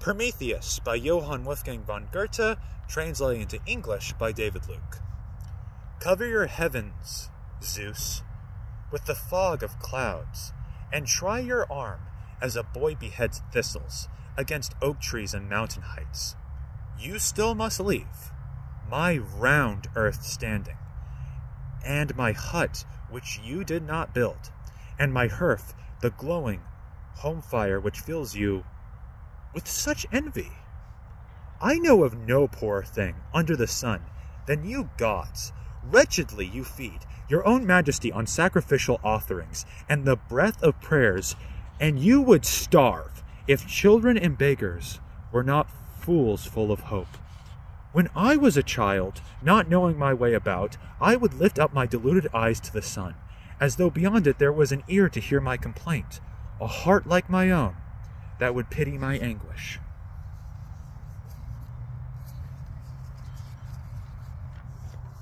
Prometheus by Johann Wolfgang von Goethe, translated into English by David Luke. Cover your heavens, Zeus, with the fog of clouds, and try your arm as a boy beheads thistles against oak trees and mountain heights. You still must leave, my round earth standing, and my hut which you did not build, and my hearth, the glowing home fire which fills you with such envy? I know of no poorer thing under the sun than you gods. Wretchedly you feed your own majesty on sacrificial offerings and the breath of prayers, and you would starve if children and beggars were not fools full of hope. When I was a child, not knowing my way about, I would lift up my deluded eyes to the sun, as though beyond it there was an ear to hear my complaint, a heart like my own that would pity my anguish.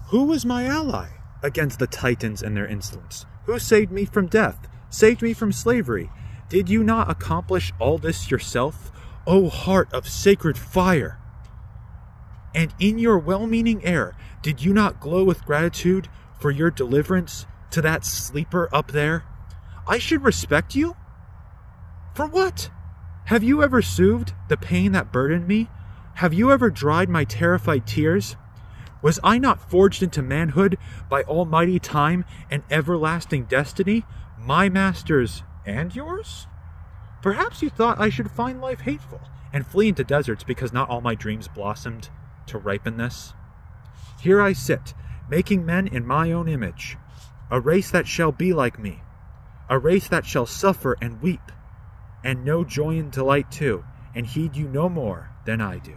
Who was my ally against the Titans and their insolence? Who saved me from death, saved me from slavery? Did you not accomplish all this yourself, O heart of sacred fire? And in your well meaning air, did you not glow with gratitude for your deliverance to that sleeper up there? I should respect you? For what? Have you ever soothed the pain that burdened me? Have you ever dried my terrified tears? Was I not forged into manhood by almighty time and everlasting destiny, my master's and yours? Perhaps you thought I should find life hateful and flee into deserts because not all my dreams blossomed to ripen this. Here I sit, making men in my own image, a race that shall be like me, a race that shall suffer and weep, and know joy and delight too, and heed you no more than I do.